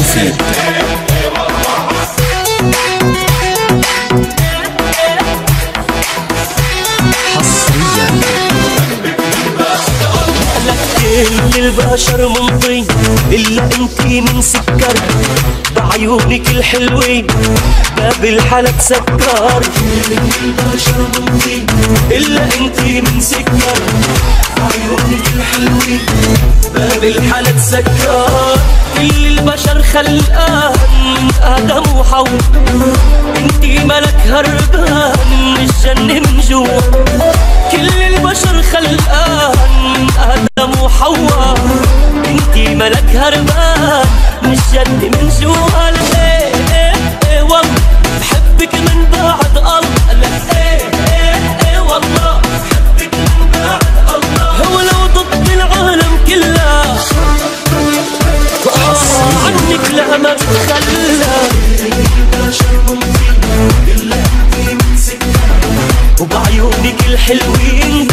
مفيد حصريا. كل البشر ممضي إلا انتي من سكر. بعيونك الحلوين باب الحلا تسكر. كل البشر ممضي إلا انتي من سكر. باب الحلا تسكر كل البشر خلقان من آدم وحواء. انتي ملك هربان من الجنة من جوا. كل البشر خلقان من آدم وحواء. انتي ملك هربان من الجنة من جوا. تتخلى وبعيونك الحلوين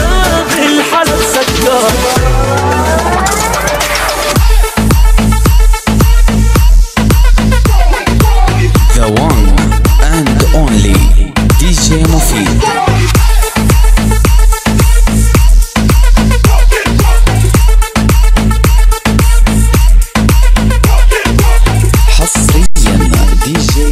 DJ